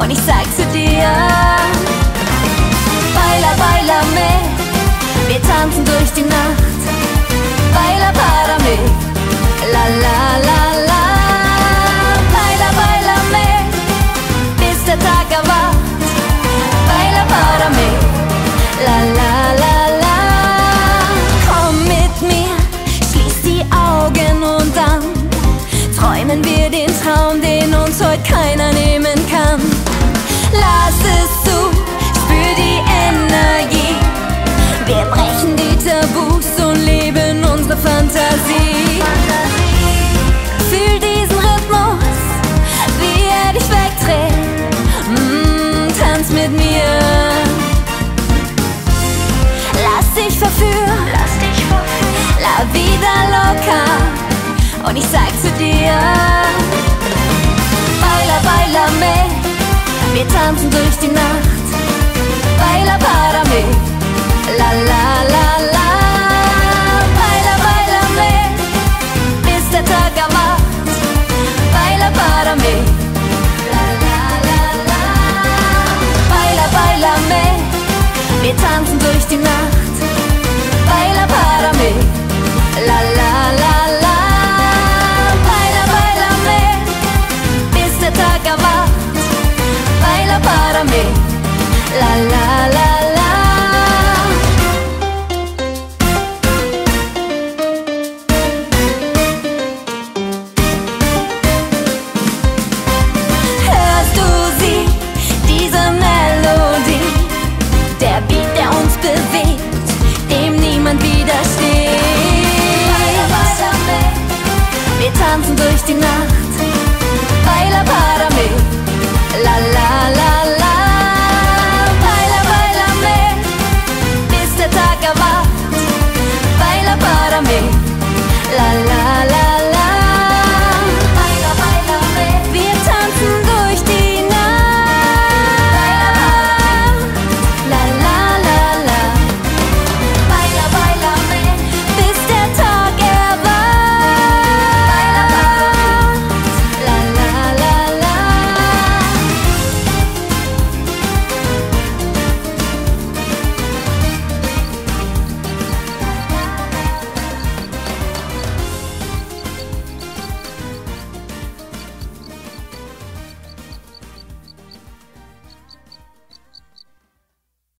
und ich sag zu dir, Baila, baila me, wir tanzen durch die Nacht, Baila para me, la la la la, Baila, baila me, bis der Tag erwacht, Baila para me, la la la la, komm mit mir, schließ die Augen und träumen wir den Traum, den uns heute keiner nehmen und ich sag zu dir. Baila, baila me, wir tanzen durch die Nacht. Baila para me, la la la la. Baila, baila me, bis der Tag erwacht. Baila para me, la la la la. Baila, baila me, wir tanzen durch die Nacht. Baila para me, la la la la.